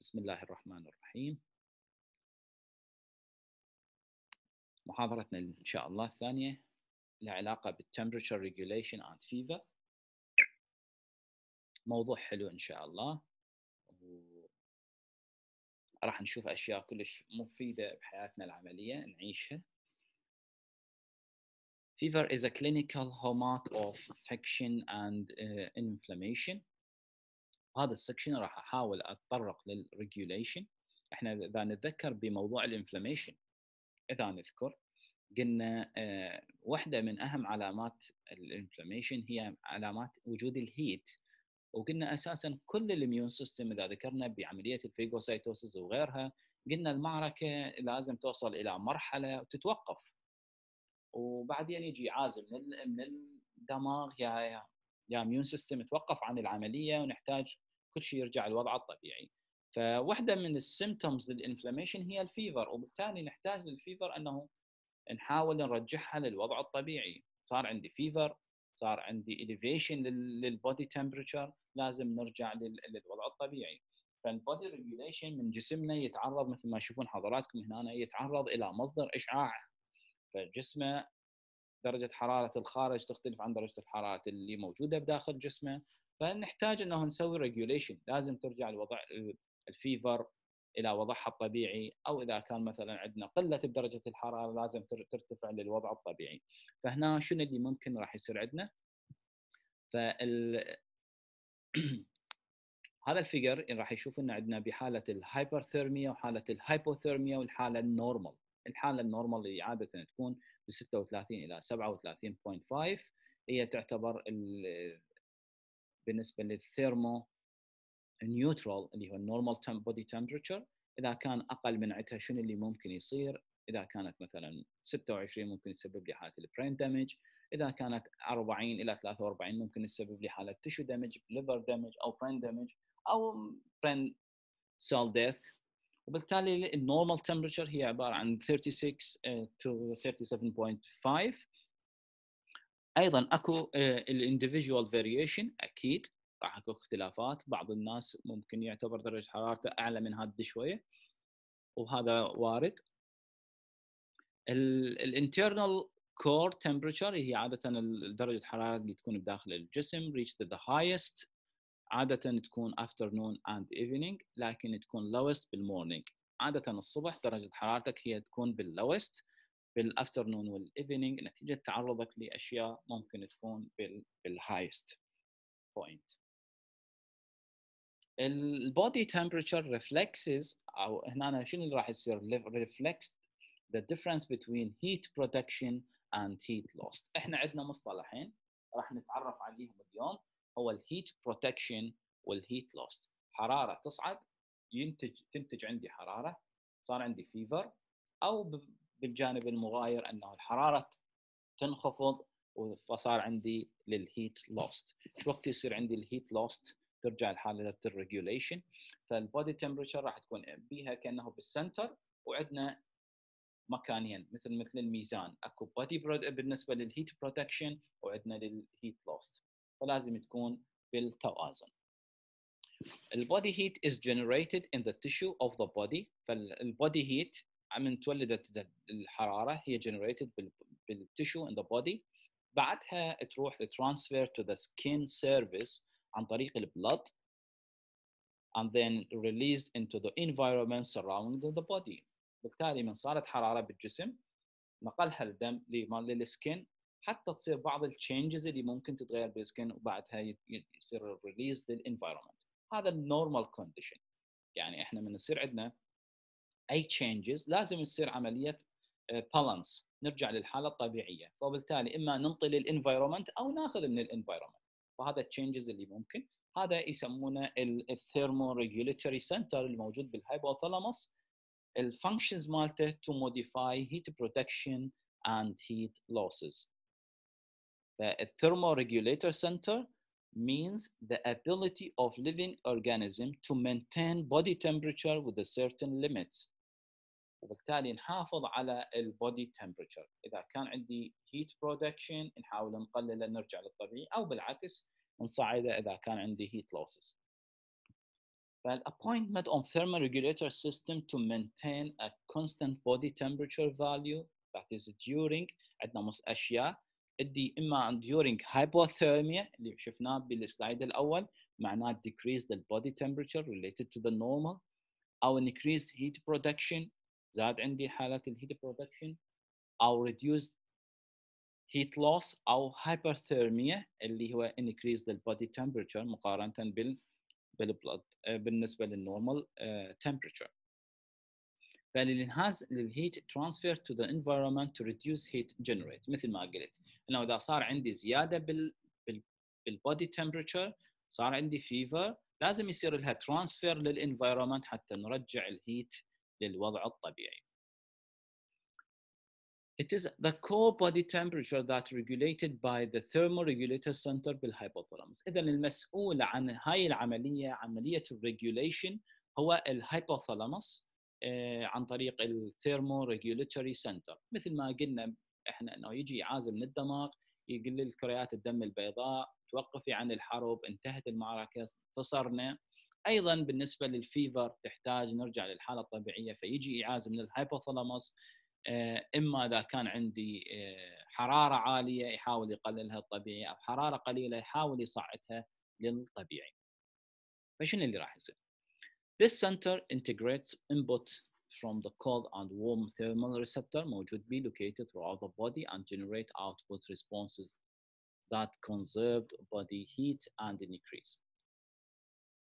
بسم الله الرحمن الرحيم. محاضرتنا إن شاء الله الثانية لها علاقة بال temperature regulation and fever موضوع حلو إن شاء الله. راح نشوف أشياء كلش مفيدة بحياتنا العملية نعيشها. Fever is a clinical hallmark of infection and uh, inflammation. هذا ال section راح أحاول أتطرق لل regulation إحنا إذا نتذكر بموضوع ال inflammation إذا نذكر قلنا آه، واحدة من أهم علامات ال inflammation هي علامات وجود ال heat وقلنا أساسا كل ال immune system إذا ذكرنا بعملية ال phagocytosis وغيرها قلنا المعركة لازم توصل إلى مرحلة وتتوقف وبعدين يجي إيعاز من من الدماغ يا يا immune system توقف عن العملية ونحتاج كل شيء يرجع لوضعه الطبيعي. فواحدة من ال symptoms لل inflammation هي ال fever وبالتالي نحتاج لل fever أنه نحاول نرجعها للوضع الطبيعي. صار عندي fever صار عندي elevation لل body temperature لازم نرجع للوضع الطبيعي. فال body regulation من جسمنا يتعرض مثل ما تشوفون حضراتكم هنا يتعرض إلى مصدر إشعاع. فجسمه درجة حرارة الخارج تختلف عن درجة الحرارة اللي موجودة بداخل جسمه فنحتاج إنه نسوي regulation لازم ترجع لوضع ال fever إلى وضعها الطبيعي أو إذا كان مثلا عندنا قلة بدرجة الحرارة لازم ترتفع للوضع الطبيعي. فهنا شنو اللي ممكن راح يصير عندنا؟ فال هذا ال figure راح يشوف ان عندنا بحالة ال hyperthermia وحالة ال hypothermia والحالة ال normal الحالة ال normal اللي عادة تكون ب 36 إلى 37.5 هي تعتبر بالنسبة لل thermoneutral اللي هو ال normal body temperature إذا كان أقل من عندها شنو اللي ممكن يصير؟ إذا كانت مثلا 26 ممكن يسبب لي حالة ال brain damage إذا كانت 40 إلى 43 ممكن يسبب لي حالة tissue damage liver damage أو brain damage أو brain cell death وبالتالي ال normal temperature هي عبارة عن 36 to 37.5 أيضا أكو ال individual variation أكيد راح أكو اختلافات. بعض الناس ممكن يعتبر درجة حرارته أعلى من هذا شوية وهذا وارد. ال internal core temperature هي عادة درجة الحرارة اللي تكون بداخل الجسم reach the highest. عادة تكون afternoon and evening لكن تكون lowest بال morning عادة الصبح درجة حرارتك هي تكون بال lowest بال afternoon وال evening نتيجة تعرضك لأشياء ممكن تكون بال highest point ال body temperature reflexes أو هنا شنو اللي راح يصير؟ reflects the difference between heat production and heat loss. إحنا عندنا مصطلحين راح نتعرف عليهم اليوم. هو ال heat production وال heat loss حرارة تصعد ينتج تنتج عندي حرارة صار عندي fever أو بالجانب المغاير أنه الحرارة تنخفض فصار عندي لل heat loss وقت يصير عندي ال heat loss ترجع لحاله ال regulation فال body temperature راح تكون بيها كأنه بال center وعندنا مكانين مثل مثل الميزان. أكو body بالنسبة لل heat production وعندنا لل heat loss فلازم تكون بالتوازن ال body heat is generated in the tissue of the body فال body heat من تولدت الحراره هي generated بال tissue in the body بعدها تروح transfer to the skin surface عن طريق ال blood and then released into the environment surrounding the body بالتالي من صارت حراره بالجسم نقلها الدم لل skin حتى تصير بعض ال changes اللي ممكن تتغير بال skin وبعدها يصير release لل environment هذا ال normal condition يعني إحنا من يصير عندنا أي changes لازم يصير عملية balance آه، نرجع للحالة الطبيعية. وبالتالي إما ننطي لل environment أو ناخذ من ال environment وهذا ال changes اللي ممكن. هذا يسمونه ال thermoregulatory center الموجود بال hypothalamus ال functions مالته to modify heat production and heat losses. A thermoregulator center means the ability of living organism to maintain body temperature with a certain limit. وبالتالي نحافظ على البودي temperature اذا كان عندي heat production نحاول نقلله نرجع للطبيعي او بالعكس نصعده اذا كان عندي heat losses فالappointment on thermoregulator system to maintain a constant body temperature value that is during عندنا مس اشياء ادي اما during hypothermia اللي شفناه بالسلايد الأول معناه decrease the body temperature related to the normal أو increase heat production زاد عندي حالات الهيت production أو reduce heat loss أو hyperthermia اللي هو increase the body temperature مقارنه بال بال blood بالنسبة لل normal temperature فلل enhance لل heat transfer to the environment to reduce heat generate مثل ما قلت إنه إذا صار عندي زيادة بال بال body temperature صار عندي fever لازم يصير لها transfer لل environment حتى نرجع ال heat للوضع الطبيعي. It is the core body temperature that regulated by the thermoregulator center بالhypothalamus. إذا المسؤول عن هاي العملية عملية ال regulation هو ال hypothalamus عن طريق ال thermoregulatory center مثل ما قلنا إحنا إنه يجي إيعاز من الدماغ يقلل كريات الدم البيضاء توقفي عن الحرب انتهت المعركة انتصرنا. أيضا بالنسبة لل fever تحتاج نرجع للحالة الطبيعية فيجي إيعاز من ال hypothalamus إما إذا كان عندي حرارة عالية يحاول يقللها الطبيعي أو حرارة قليلة يحاول يصعدها للطبيعي. فشنو اللي راح يصير؟ This center integrates input from the cold and warm thermal receptor موجود be located throughout the body and generate output responses that conserve body heat and increase.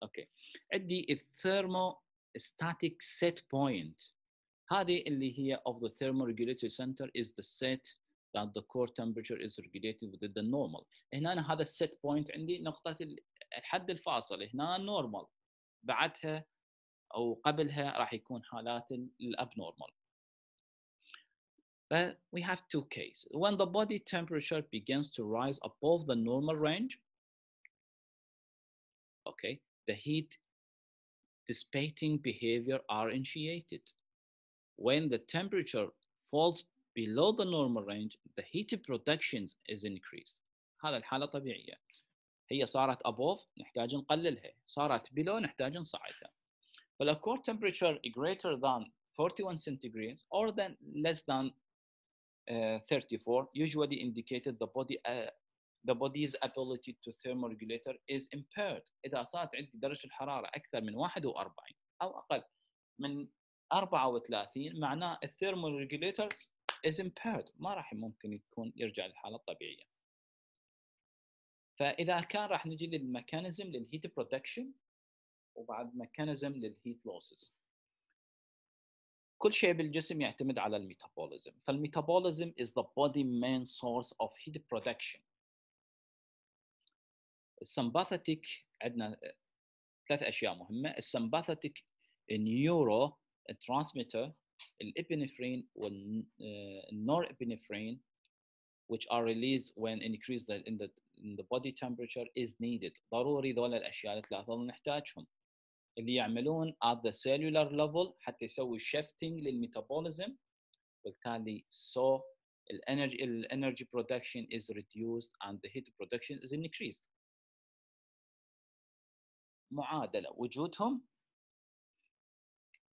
Okay. عندي الثيرموستاتيك set point هذه اللي هي of the thermoregulatory center is the set that the core temperature is regulated within the normal. هنا هذا السيت بوينت عندي نقطة الحد الفاصل هنا نورمال بعدها أو قبلها راح يكون حالات الابنورمال. But we have two cases. When the body temperature begins to rise above the normal range, okay, the heat dissipating behavior are initiated. When the temperature falls below the normal range, the heat production is increased. هذا الحالة طبيعية. هي صارت above نحتاج نقللها، صارت below نحتاج نصعدها. But a core temperature greater than 41 centigrade or than less than uh, 34 usually indicated the body uh, the body's ability to thermoregulate is impaired اذا صارت عندي درجه الحراره أكثر من 41 أو أقل من 34 معناه ال thermoregulator is impaired ما راح ممكن يكون يرجع للحاله الطبيعيه فاذا كان راح نجي لل mechanism لل heat production وبعد mechanism لل heat losses كل شيء بالجسم يعتمد على ال metabolism. فال metabolism is the body main source of heat production. ال sympathetic عندنا ثلاث أشياء مهمة. السمباثيك النيورو الترانسميتر الإبنفرين والنور ابنفرين which are released when increase the, in the in the body temperature is needed. ضروري ذول الأشياء الثلاثه نحتاجهم. اللي يعملون at the cellular level حتى يسوي shifting لل metabolism وبالتالي so ال energy ال energy production is reduced and the heat production is increased. معادلة. وجودهم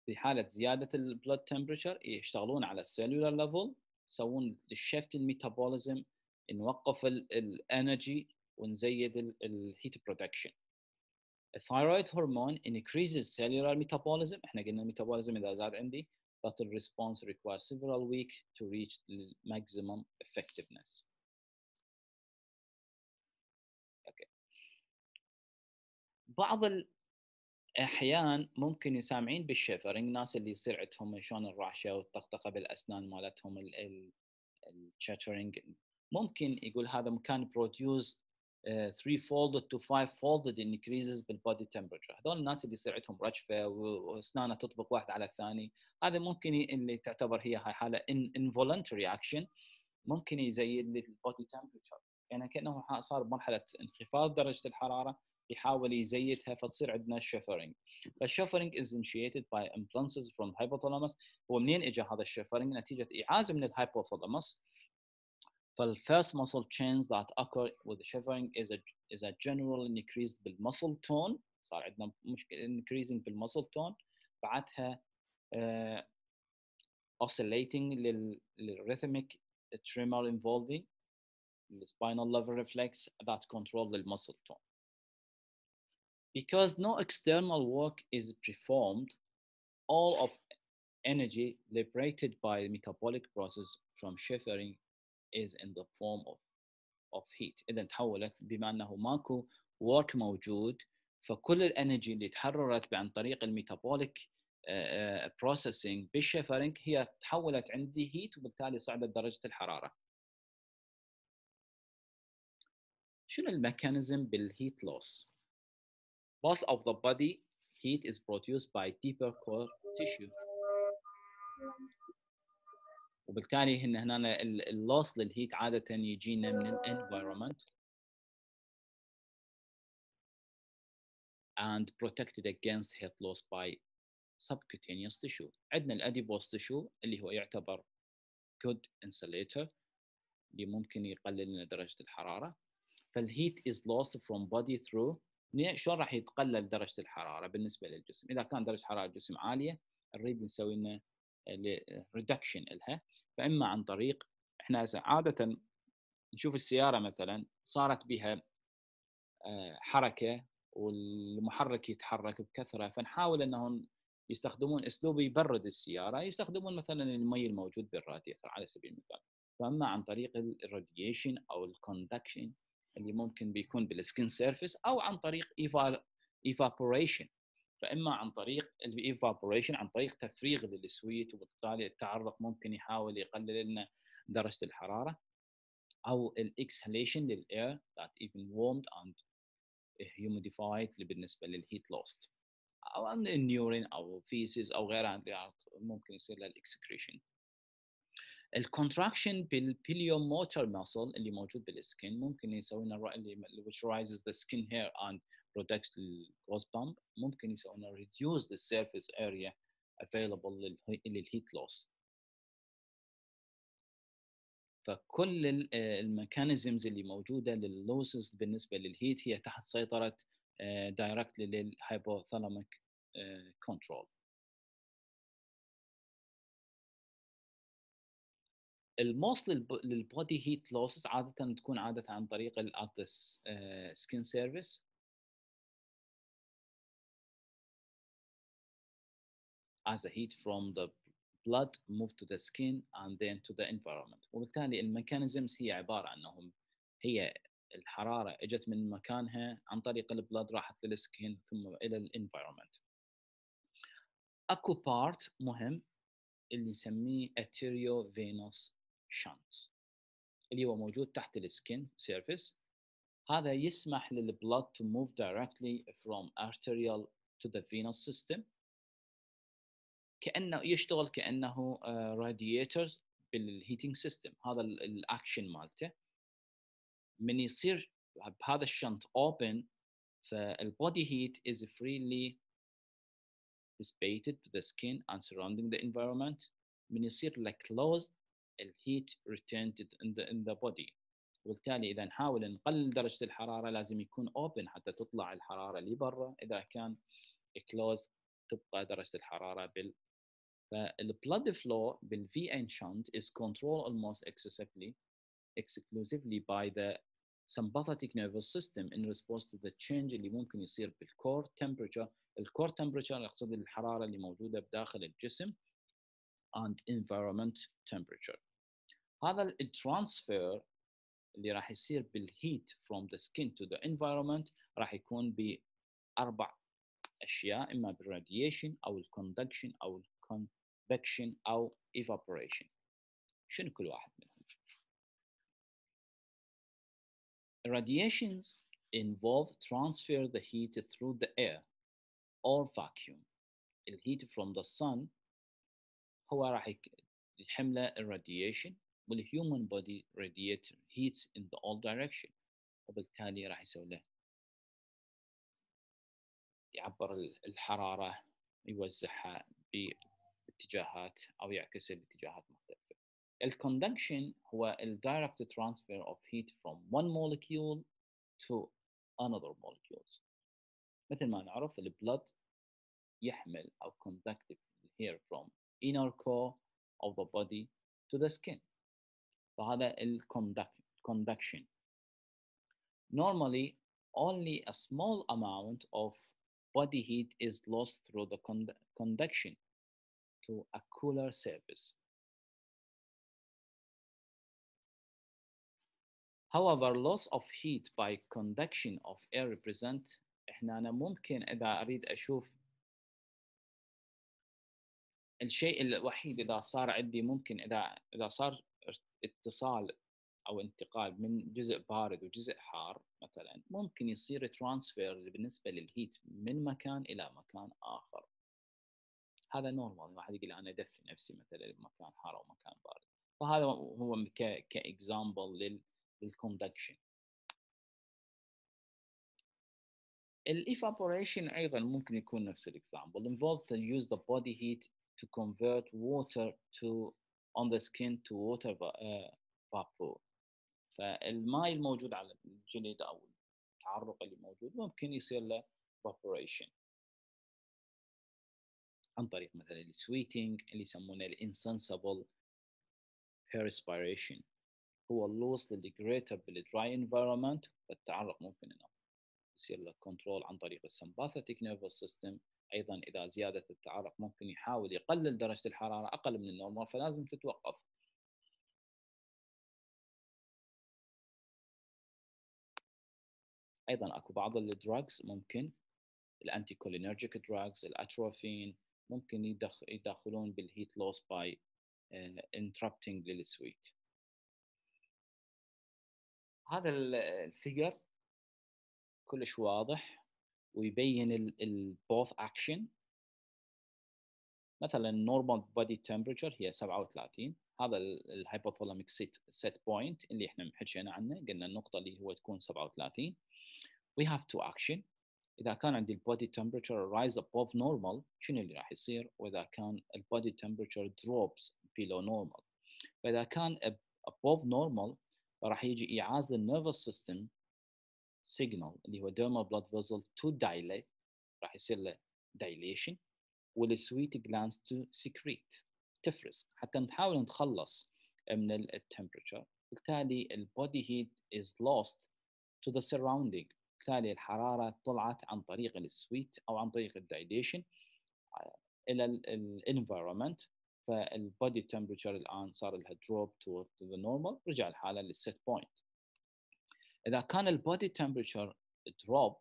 في حالة زيادة ال body temperature يشتغلون على ال cellular level يسوون ال shift ال metabolism نوقف ال energy ونزيد ال heat production ال thyroid hormone increases cellular metabolism إحنا قلنا ال metabolism إذا زاد عندي but the response requires several weeks to reach the maximum effectiveness. Okay. بعض الأحيان ممكن سامعين بال shivering ناس اللي يصير عندهم شلون الرعشة والطقطقة بالأسنان مالتهم ال chattering ممكن يقول هذا ممكن produce 3 fold to 5 fold increases بال body temperature. هذول الناس اللي يصير عندهم رجفه واسنانه تطقطق واحد على الثاني هذا ممكن اللي تعتبر هي هاي حالة involuntary action ممكن يزيد لي ال body temperature. يعني كأنه صار بمرحله انخفاض درجة الحرارة يحاول يزيدها فتصير عندنا shivering فال shivering is initiated by impulses from hypothalamus. هو منين اجى هذا ال shivering نتيجة إيعاز من ال hypothalamus فالفيرست muscle change that occur with shivering is a is a general increase بالmuscle tone صار عندنا مشكله increasing بالمسل تون بعدها uh, oscillating لل للrhythmic tremor involving the spinal level reflex that control the muscle tone. Because no external work is performed, all of energy liberated by the metabolic process from shivering is in the form of of heat. إذا تحولت بما أنه ماكو work موجود فكل ال energy اللي تحررت عن طريق ال metabolic processing بال shivering هي تحولت عندي heat وبالتالي صعدت درجة الحرارة. شنو ال mechanism بال heat loss Most of the body heat is produced by deeper core tissue. وبالتالي هن هنا ال loss لل heat عادة يجينا من ال environment and protected against heat loss by subcutaneous tissue. عندنا ال adipose tissue اللي هو يعتبر good insulator اللي ممكن يقلل لنا درجة الحرارة. فال heat is lost from body through شلون راح يتقلل درجة الحرارة بالنسبة للجسم؟ إذا كان درجة حراره الجسم عالية نريد نسوي لنا reduction لها فإما عن طريق إحنا عادة نشوف السيارة مثلا صارت بها حركة والمحرك يتحرك بكثرة فنحاول إنهم يستخدمون أسلوب يبرد السيارة يستخدمون مثلا المي الموجود بالراديتر على سبيل المثال. فإما عن طريق ال radiation أو ال conduction اللي ممكن بيكون بال skin surface أو عن طريق evaporation فإما عن طريق ال evaporation عن طريق تفريغ لل sweat وبالتالي التعرق ممكن يحاول يقلل لنا درجة الحرارة أو الاكسهاليشن للاير that even warmed and humidified اللي بالنسبة للهيت لوست أو النيورين أو فيسز أو غيرها ممكن يصير لها الاكسكريشن الكونتراكشن بالبيليو موتور ماسل اللي موجود بالسكين ممكن يسوي لنا اللي which rises the skin hair and the growth pump ممكن لنا reduce the surface area available للهيت لوس فكل ال mechanisms اللي موجودة لل losses بالنسبة لل heat هي تحت سيطرة directly لل hypothalamic control ال most لل body heat losses عادة تكون عادة عن طريق ال its skin surface as a heat from the blood move to the skin and then to the environment. وبالتالي ال mechanisms هي عبارة عن إنهم هي الحرارة إجت من مكانها عن طريق ال blood راحت لل skin ثم إلى ال environment أكو part مهم اللي نسميه arteriovenous shunt اللي هو موجود تحت ال skin surface هذا يسمح لل blood to move directly from arterial to the venous system. كأنه يشتغل كأنه radiator بال heating system هذا الاكشن مالته. من يصير بهذا ال shunt open فال body heat is freely dissipated to the skin and surrounding the environment. من يصير له closed ال heat returned in the, in the body. وبالتالي إذا نحاول نقلل درجة الحرارة لازم يكون open حتى تطلع الحرارة لبرا. إذا كان closed تبقى درجة الحرارة بال فالبلد flow بالفي ان shunt is controlled almost excessively exclusively by the sympathetic nervous system in response to the change اللي ممكن يصير بالكور temperature الكور temperature يقصد الحرارة اللي موجودة بداخل الجسم and environment temperature هذا الترانسفير اللي راح يصير بالهيت from the skin to the environment راح يكون بأربع أشياء إما بالراديشن أو الكوندكشن أو الكونفكشن أو evaporation شنو كل واحد منهم؟ Radiations involve transfer the heat through the air or vacuum. The heat from the sun هو راح يحمله الراديشن والhuman body radiate heat in the all direction وبالتالي راح يسوي له يعبر الحرارة يوزعها باتجاهات أو يعكسها باتجاهات مختلفة. الكوندكشن هو ال direct transfer of heat from one molecule to another molecules مثل ما نعرف البلد يحمل أو conductive here from inner core of the body to the skin فهذا ال conduction normally only a small amount of body heat is lost through the conduction to a cooler surface. However, loss of heat by conduction of air represent إحنا أنا ممكن إذا أريد أشوف الشيء الوحيد إذا صار عندي ممكن إذا إذا صار اتصال أو انتقال من جزء بارد وجزء حار مثلا ممكن يصير transfer بالنسبة لل heat من مكان إلى مكان آخر هذا normal واحد يقول أنا أدفي نفسي مثلا بمكان حار أو مكان بارد. فهذا هو ك example لل conduction ال evaporation أيضا ممكن يكون نفس ال example involved to use the body heat to convert water to on the skin to water uh, vapor. فالماء الموجود على الجلد أو التعرق اللي موجود ممكن يصير له evaporation. عن طريق مثلا ال sweating اللي يسمونه ال insensible perspiration. هو ال loss لل greater بال dry environment فالتعرق ممكن إنه يصير له control عن طريق ال sympathetic nervous system أيضا إذا زيادة التعرق ممكن يحاول يقلل درجة الحرارة أقل من ال normal فلازم تتوقف. أيضا أكو بعض ال drugs ممكن ال anticholinergic drugs ال atropine ممكن يدخلون بال heat loss by interrupting لل sweat هذا ال figure كلش واضح ويبين ال both action مثلا normal body temperature هي 37 هذا ال hypothalamic set point اللي إحنا حكينا عنه قلنا النقطة اللي هو تكون 37 we have to action. اذا كان عندي البودي temperature rise above normal شنو اللي راح يصير واذا كان البودي temperature drops below normal فاذا كان above normal راح يجي ايعاز للنيرفس سيستم signal اللي هو dermal blood vessel to dilate راح يصير له dilation والسويت glands to secrete تفرز حتى نحاول نتخلص من التمبرتشر بالتالي البودي heat is lost to the surrounding بالتالي الحرارة طلعت عن طريق السويت أو عن طريق الدايليشن آه، إلى ال environment فال body temperature الآن صار لها drop to the normal رجع الحالة لل set point إذا كان ال body temperature drop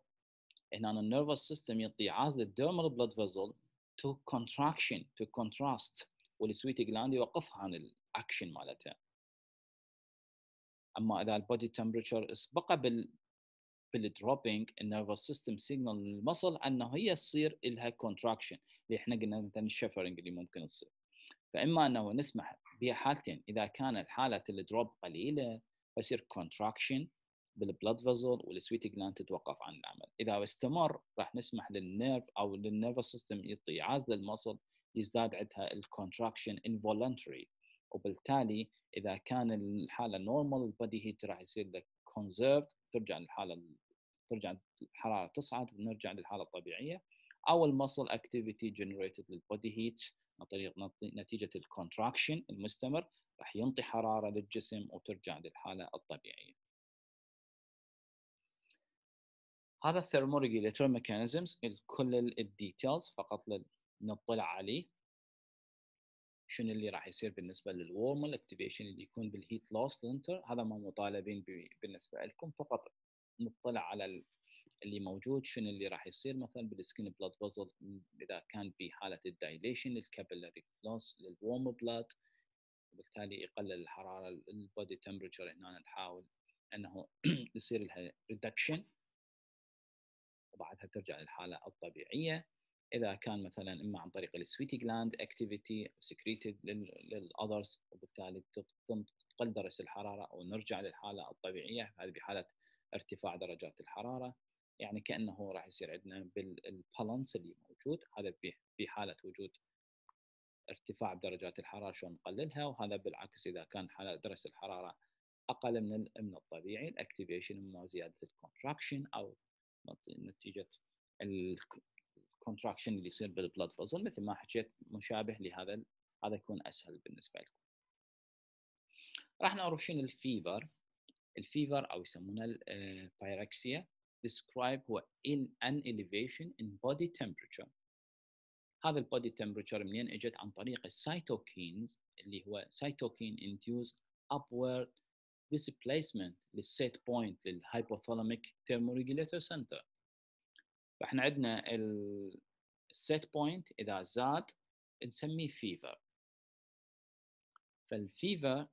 هنا ال nervous system يعطي إيعاز لل dermal blood vessel to contraction to contract وال sweat gland يوقفها عن الاكشن مالتها. أما إذا ال body temperature بقى بال بال dropping ال nervous system signal لل muscle انه هي تصير لها contraction اللي إحنا قلنا مثلا ال shivering اللي ممكن تصير. فإما أنه نسمح بها حالتين إذا كانت حالة ال drop قليلة فيصير contraction بال blood vessel وال sweat gland تتوقف عن العمل. إذا استمر راح نسمح لل nerve أو لل nervous system يعطي إيعاز لل muscle يزداد عندها ال contraction involuntary وبالتالي إذا كان الحالة normal ال body heat راح يصير لك conserved ترجع للحالة ترجع الحراره تصعد ونرجع للحالة الطبيعية. أو ال muscle activity generated لل body heat عن طريق نتيجة ال contraction المستمر راح ينطي حرارة للجسم وترجع للحالة الطبيعية. هذا ال thermoregulatory mechanisms كل ال details فقط نطلع عليه. شنو اللي راح يصير بالنسبة لل normal activation اللي يكون بال heat loss center هذا ما مطالبين بالنسبة لكم فقط نطلع على اللي موجود شنو اللي راح يصير مثلا بال skin blood vessel إذا كان في حالة ال dilation لل capillary loss لل warm blood وبالتالي يقلل الحرارة ال body temperature هنا نحاول إنه يصير لها reduction وبعدها ترجع للحالة الطبيعية. إذا كان مثلا إما عن طريق ال sweat gland activity secreted لل others وبالتالي تقل درجة الحرارة أو نرجع للحالة الطبيعية. هذه بحالة ارتفاع درجات الحرارة يعني كأنه راح يصير عندنا بال balance اللي موجود هذا في حالة وجود ارتفاع بدرجات الحرارة شلون نقللها وهذا بالعكس إذا كان حالة درجة الحرارة أقل من من الطبيعي ال activation اما زيادة ال contraction أو نتيجة ال contraction اللي يصير بال blood vessel مثل ما حكيت مشابه لهذا هذا يكون أسهل بالنسبة لكم. راح نعرف شنو ال fever ال fever أو يسمونه ال pyrexia describe هو in an elevation in body temperature. هذا ال body temperature منين إجت؟ عن طريق ال cytokines اللي هو cytokine induce upward displacement لل set point لل hypothalamic thermoregulatory center فإحنا عندنا ال set point إذا زاد نسميه fever فال fever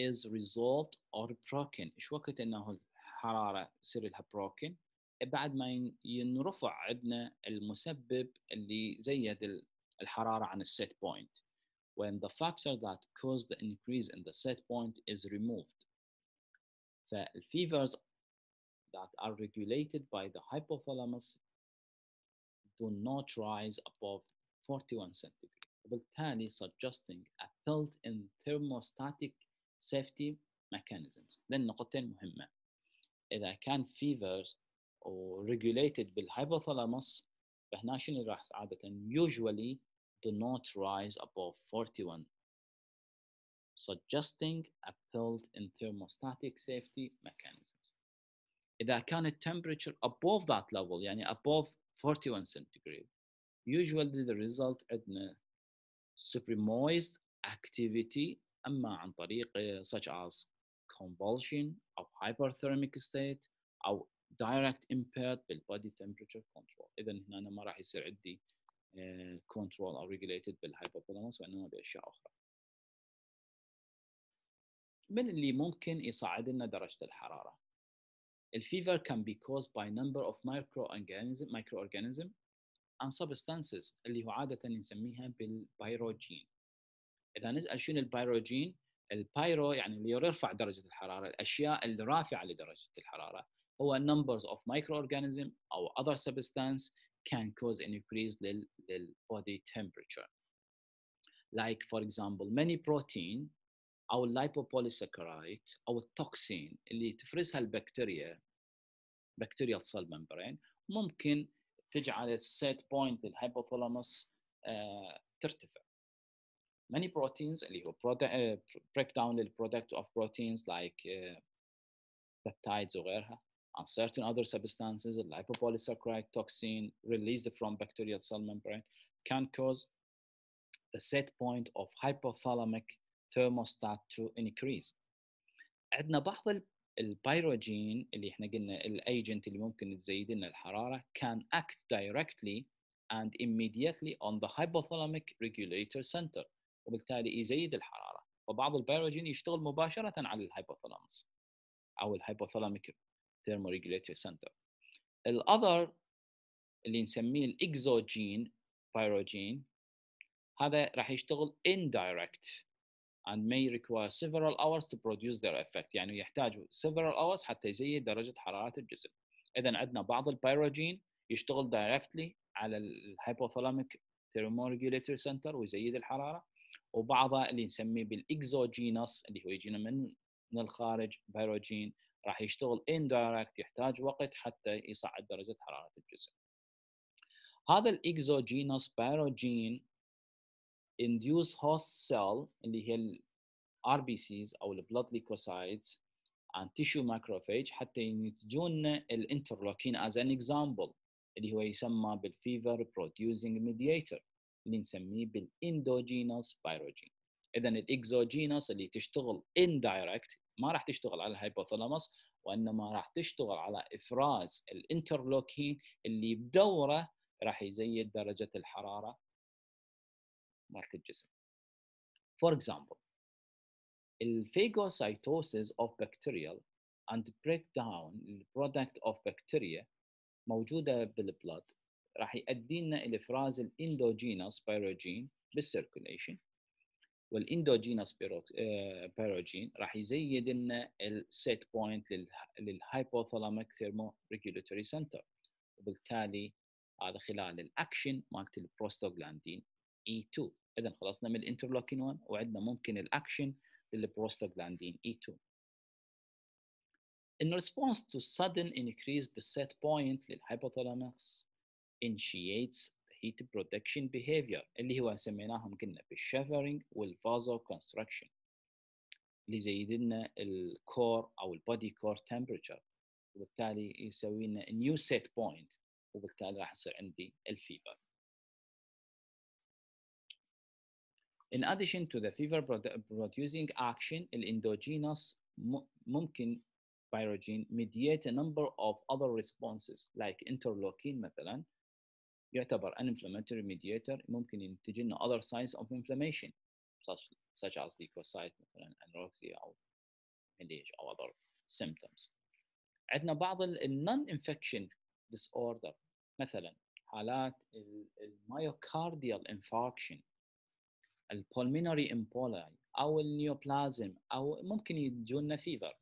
is resolved or broken ايش وقت انه الحراره يصير لها broken بعد ما ينرفع عندنا المسبب اللي زيد الحراره عن السيت بوينت when the factor that caused the increase in the set point is removed فالfevers that are regulated by the hypothalamus do not rise above 41 centigrade وبالتالي suggesting a built-in thermostatic safety mechanisms لأن نقطتين مهمة إذا كان fevers or regulated بالhypothalamus فهنا شنو راح عادة usually do not rise above 41 suggesting a built-in thermostatic safety mechanisms إذا كان temperature above that level يعني above 41 centigrade usually the result عندنا supremoised activity اما عن طريق such as convulsion أو hyperthermic state أو direct impaired بالbody temperature control اذا هنا ما راح يصير عندي control أو regulated بالhypothalamus وانما باشياء أخرى من اللي ممكن يصعد لنا درجه الحراره ال fever can be caused by number of microorganism microorganism and substances اللي هو عاده نسميها بال pyrogen إذا نسأل شنو ال pyrogen ال pyro يعني اللي يرفع درجة الحرارة الأشياء الرافعة لدرجة الحرارة هو numbers of microorganism أو other substance can cause an increase لل, لل body temperature. Like for example many protein أو ال lipopolysaccharide أو ال toxin اللي تفرزها البكتيريا bacterial cell membrane ممكن تجعل ال set point ال hypothalamus ترتفع. many proteins اللي هو uh, breakdown للproduct of proteins like uh, peptides وغيرها and certain other substances like lipopolysaccharide toxin released from bacterial cell membrane can cause the set point of hypothalamic thermostat to increase. عندنا بعض البيروجين اللي احنا قلنا الايجنت اللي ممكن تزيد لنا الحراره can act directly and immediately on the hypothalamic regulator center وبالتالي يزيد الحرارة. وبعض ال pyrogen يشتغل مباشرة على ال hypothalamus أو ال hypothalamic thermoregulatory center. ال other اللي نسميه ال exogenous pyrogen هذا راح يشتغل indirect and may require several hours to produce their effect. يعني يحتاج several hours حتى يزيد درجة حرارة الجسم. إذا عندنا بعض ال pyrogen يشتغل directly على ال hypothalamic thermoregulatory center ويزيد الحرارة. وبعضها اللي نسميه بال exogenous اللي هو يجينا من من الخارج pyrogen راح يشتغل indirect يحتاج وقت حتى يصعد درجة حرارة الجسم. هذا ال exogenous pyrogen induce host cell اللي هي ال RBCs أو ال blood leukocytes and tissue macrophage حتى ينتجون ال interleukin as an example اللي هو يسمى بال fever producing mediator. اللي نسميه بال endogenous pyrogen اذا ال exogenous اللي تشتغل indirect ما راح تشتغل على ال hypothalamus وإنما راح تشتغل على إفراز ال interleukin اللي بدوره راح يزيد درجة الحرارة مالت الجسم. For example, ال phagocytosis of bacterial and breakdown product of bacteria موجودة بال blood راح يؤدي لنا إلى إفراز ال endogenous pyrogen بال circulation وال endogenous pyrogen راح يزيد لنا ال set point لل hypothalamic thermoregulatory center وبالتالي هذا خلال الاكشن مالت ال prostaglandin E2 اذا خلصنا من ال interleukin 1 وعندنا ممكن ال action لل prostaglandin E2 in response to sudden increase بال set point لل hypothalamus initiates heat production behavior اللي هو سميناهم قلنا بال shivering وال vasoconstriction. اللي يزيد لنا ال core أو ال body core temperature وبالتالي يسوي لنا new set point وبالتالي راح يصير عندي ال fever In addition to the fever producing action, ال endogenous ممكن pyrogen mediate a number of other responses like interleukin مثلا. يعتبر an inflammatory mediator ممكن ينتج لنا other signs of inflammation such, such as leukocyte مثلا anorexia أو malaise أو other symptoms. عندنا بعض ال non infection disorder مثلا حالات ال myocardial infarction ال pulmonary emboli أو النيوبلازم أو ممكن يجونا فيفر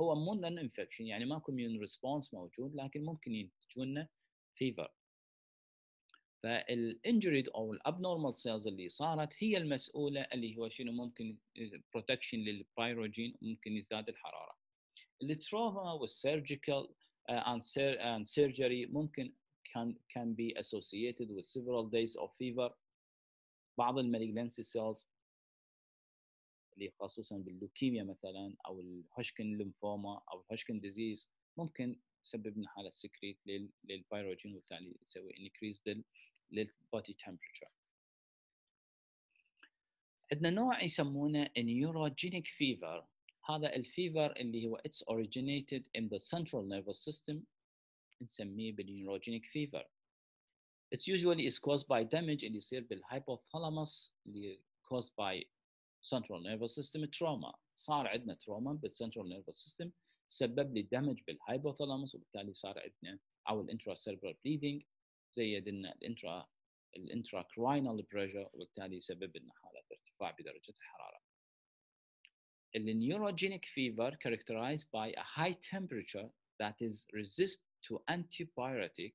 هو مو انفكشن يعني ماكو ميون ريسبونس موجود لكن ممكن يجونا فيفر فالإنجريد أو الأبنورمال سيلز اللي صارت هي المسؤولة اللي هو شنو ممكن بروتكشن للبايروجين ممكن يزداد الحرارة. التروما والسيرجيكال and surgery ممكن can can be associated with several days of fever. بعض ال malignancy cells اللي خصوصا باللوكيميا مثلا أو ال Hodgkin lymphoma أو ال Hodgkin disease ممكن تسبب لنا حاله secrete لل pyrogen وبالتالي يسوي increase لل body temperature عندنا نوع يسمونه neurogenic fever هذا ال fever اللي هو it's originated in the central nervous system نسميه بال neurogenic fever It's usually is caused by damage اللي يصير بال hypothalamus اللي caused by central nervous system trauma. صار عندنا trauma بال central nervous system سبب لي damage بال hypothalamus وبالتالي صار عندنا أو ال intracerebral bleeding زيد لنا ال intra ال intracranial pressure وبالتالي يسبب لنا حالة ارتفاع بدرجة الحرارة. ال neurogenic fever characterized by a high temperature that is resist to antibiotic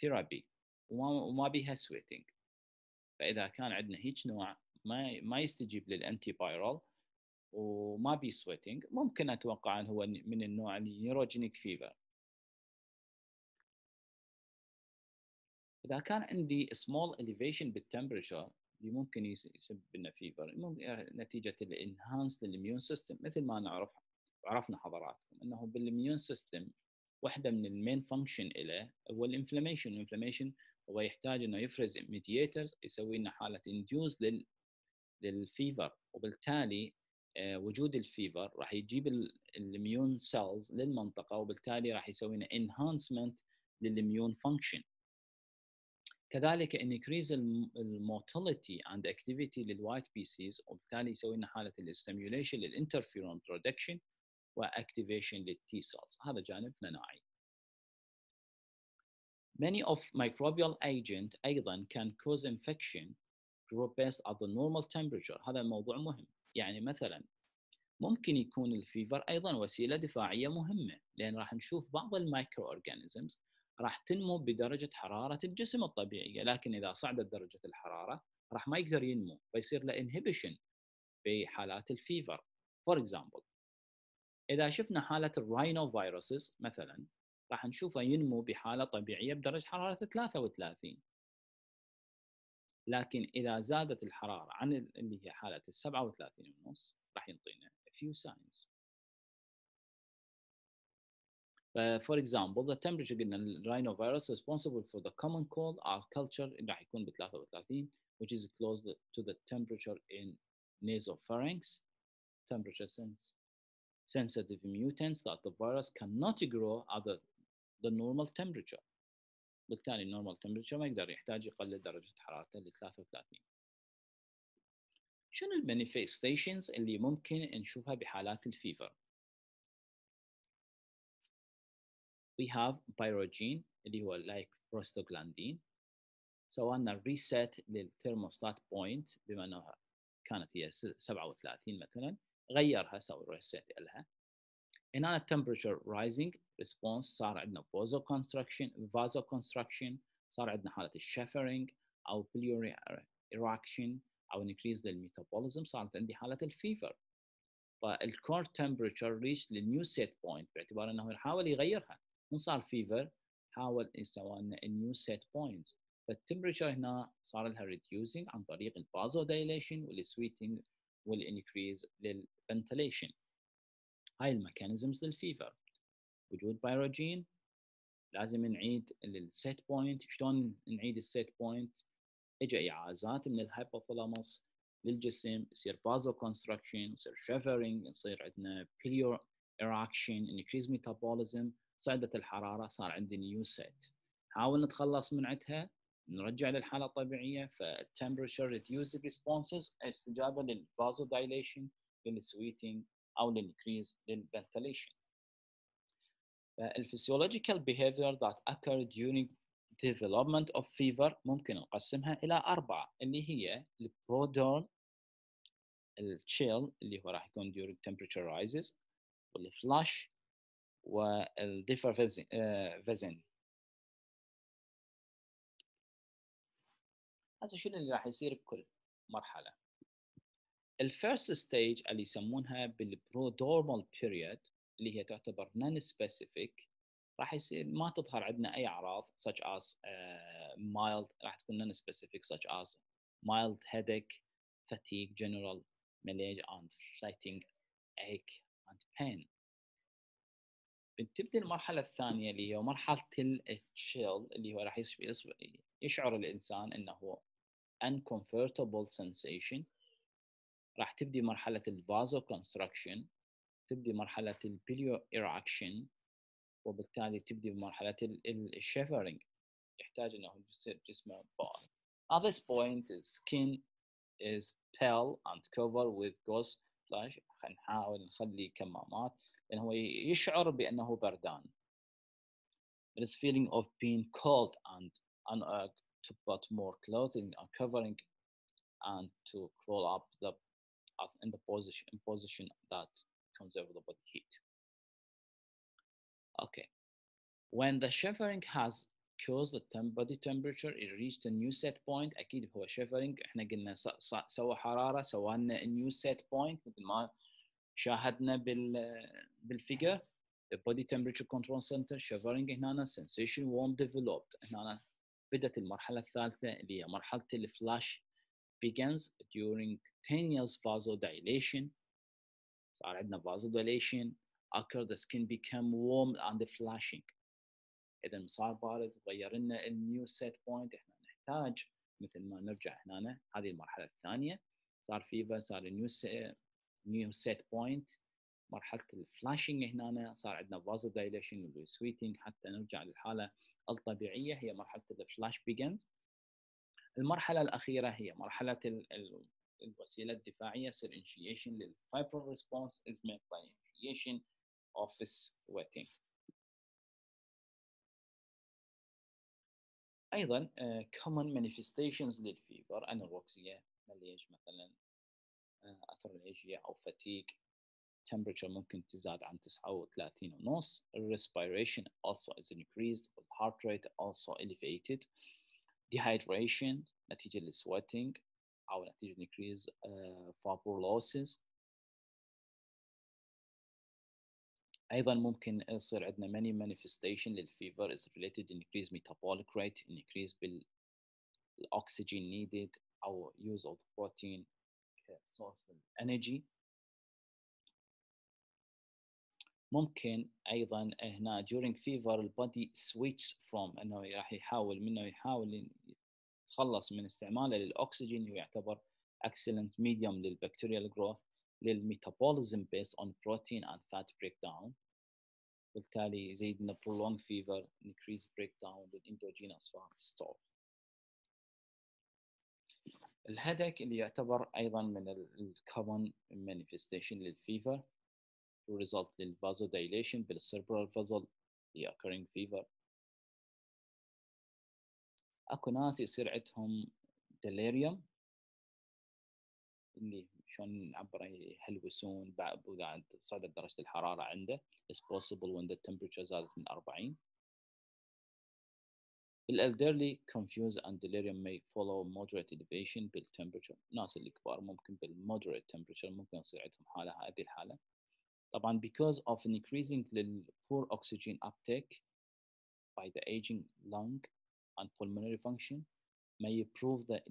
therapy وما بيها sweating فإذا كان عندنا هيك نوع ما ما يستجيب لل antiviral وما بي sweating ممكن أتوقع إن هو من النوع ال neurogenic fever إذا كان عندي small elevation بال temperature اللي ممكن يسبب لنا fever نتيجة ال enhance لل immune system مثل ما نعرف عرفنا حضراتكم إنه بال immune system واحدة من ال main function له هو ال inflammation ال inflammation هو يحتاج إنه يفرز mediators يسوي لنا حالة induce لل لل fever وبالتالي وجود ال fever راح يجيب ال immune cells للمنطقة وبالتالي راح يسوي لنا enhancement لل immune function كذلك increase ال motility عند activity للوايت بي سيز وبالتالي يسوي لنا حاله الاستيميوليشن للانترفيرون برودكشن واكتيفيشن للتي سيلز هذا جانب مناعي Many of microbial agent أيضا can cause infection grow best at the normal temperature. هذا موضوع مهم. يعني مثلا ممكن يكون ال fever أيضا وسيلة دفاعية مهمة لأن راح نشوف بعض ال microorganisms راح تنمو بدرجة حرارة الجسم الطبيعية لكن إذا صعدت درجة الحرارة راح ما يقدر ينمو فيصير له inhibition في حالات ال fever. for example إذا شفنا حالة ال rhinoviruses مثلا راح نشوفه ينمو بحالة طبيعية بدرجة حرارة 33 لكن إذا زادت الحرارة عن اللي هي حالة ال 37 ونص راح ينطينا few signs. for example the temperature قلنا الرينوفيروس responsible for the common cold are culture راح يكون ب 33 which is close to the temperature in nasopharynx temperature sense sensitive mutants that the virus cannot grow at the, the normal temperature بالتالي النورمال تمبرتشر ما يقدر يحتاج يقلل درجة حرارته ل 33 شنو المانيفستيشنز اللي ممكن نشوفها بحالات الفيفر We have pyrogen اللي هو like prostaglandin. سوينا reset لل thermostat point بما انها كانت هي 37 مثلا غيرها سوي reset لها. هنا ال temperature rising response صار عندنا vasoconstriction vasoconstriction صار عندنا حالة ال shivering أو piloerection أو increase لل metabolism صارت عندي حالة ال fever. فال core temperature reach لل new set point باعتبار إنه يحاول يغيرها. صار fever حاول يسوي لنا ال new set point فال temperature هنا صار لها reducing عن طريق ال vasodilation وال sweating وال increase لل ventilation هاي ال mechanisms لل fever. وجود pyrogen لازم نعيد ال set point شلون نعيد ال set point اجى إيعازات من ال hypothalamus للجسم يصير vasoconstriction يصير shivering يصير عندنا piloerection increase metabolism صعدت الحرارة صار عندي new set نحاول نتخلص من عندها نرجع للحالة الطبيعية فال temperature reduce responses استجابة لل vasodilation لل sweating أو لل increase لل ventilation ال physiological behavior that occur during development of fever ممكن نقسمها إلى أربعة اللي هي ال prodrome ال chill اللي هو راح يكون during temperature rises وال flush وال defervescence هذا شنو اللي راح يصير بكل مرحلة؟ ال first stage اللي يسمونها بال prodromal period اللي هي تعتبر non specific راح يصير ما تظهر عندنا أي أعراض such as uh, mild راح تكون non specific such as mild headache fatigue general malaise and fleeting ache and pain. بتبدا المرحلة الثانية اللي هي مرحلة ال chill اللي هو راح يشعر الإنسان إنه uncomfortable sensation. راح تبدي مرحلة ال vasoconstriction تبدي مرحلة ال piloerection وبالتالي تبدي بمرحلة الشيفرنج يحتاج إنه يصير جسمه بال At this point, skin is pale and covered with gauze flash. نحاول نخلي كمامات لأنه هو يشعر بأنه بردان. It is feeling of being cold and unurged to put more clothing and covering and to crawl up the up in the position in position that conserve the body heat. Okay. When the shivering has caused the temp body temperature it reached a new set point اكيد هو shivering احنا قلنا سوى حراره سوى لنا new set point مثل ما شاهدنا بال بالفيجر. Body temperature control center shivering هنا sensation warm developed هنا بدأت المرحلة الثالثة اللي هي مرحلة الفلاش begins during 10 years vasodilation. صار عندنا vasodilation occur the skin become warm and flushing. إذا صار بارد غير لنا ال new set point إحنا نحتاج مثل ما نرجع هنا هذه المرحلة الثانية. صار fever صار new new set point مرحلة ال flushing هنا صار عندنا vasodilation وال sweating حتى نرجع للحالة الطبيعية هي مرحلة ال flush begins المرحلة الأخيرة هي مرحلة الوسيلة الدفاعية يصير انشيشن للفايبر ريسبونس از ميد باي initiation of sweating أيضا common manifestations للفيفر انوركسيا مليج مثلا. اثر العشيه أو فتيك temperature ممكن تزاد عن 39 ونص respiration also is increased heart rate also elevated dehydration نتيجة للسويتنج أو نتيجة increase uh, fibrolysis أيضا ممكن يصير عندنا many manifestation للفيفر is related increase metabolic rate increase بالاكسجين needed أو use of protein source energy ممكن أيضا هنا during fever البادي switch from انه راح يحاول منه يحاول يتخلص من استعماله للاكسجين ويعتبر excellent medium للبكتيريال growth للميتابوليزم based on protein and fat breakdown بالتالي يزيد لنا prolonged fever increase breakdown fat store الهدك اللي يعتبر أيضا من الكومن manifestation للفيفر result للvasodilation بالcerebral vessel the occurring fever. أكو ناس يصير عندهم delirium اللي شلون نعبر يحلوسون بعد صعدت درجة الحرارة عنده. Is possible when the temperature زادت من 40 بالelderly confuse and delirium may follow moderate elevation بالtemperature الناس الكبار ممكن بالmoderate temperature ممكن يصير عندهم حالة هذه الحالة طبعا because of an increasing لل poor oxygen uptake by the aging lung and pulmonary function may prove that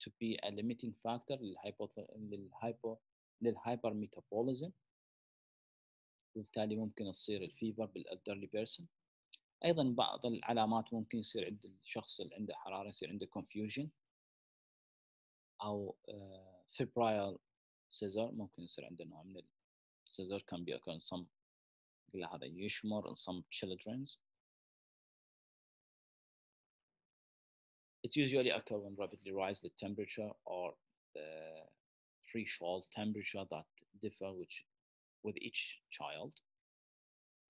to be a limiting factor للhypo للhypo للhypermetabolism وبالتالي ممكن تصير الفيفر بالالدرلي بيرسون أيضا بعض العلامات ممكن يصير عند الشخص اللي عنده حراره يصير عنده confusion أو febrile سيزر ممكن يصير عنده نوع من السيزر occur in some هذا يشمر in some children's It usually occur when rapidly rise the temperature or the threshold temperature that differ which with each child.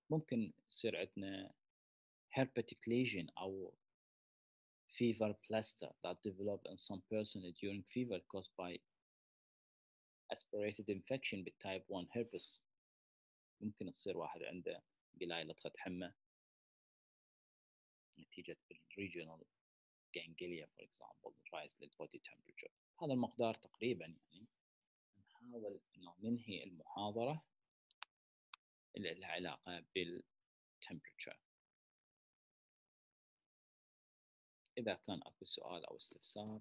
ممكن يصير عندنا herpetic lesion أو fever plaster that develop in some person during fever caused by aspirated infection بالtype 1 herpes ممكن تصير واحد عنده قلاية لطخة حمى نتيجة regional ganglia for example rise للبودي temperature هذا المقدار تقريبا يعني نحاول انه ننهي المحاضرة اللي لها علاقة بالtemperature إذا كان أكو سؤال أو استفسار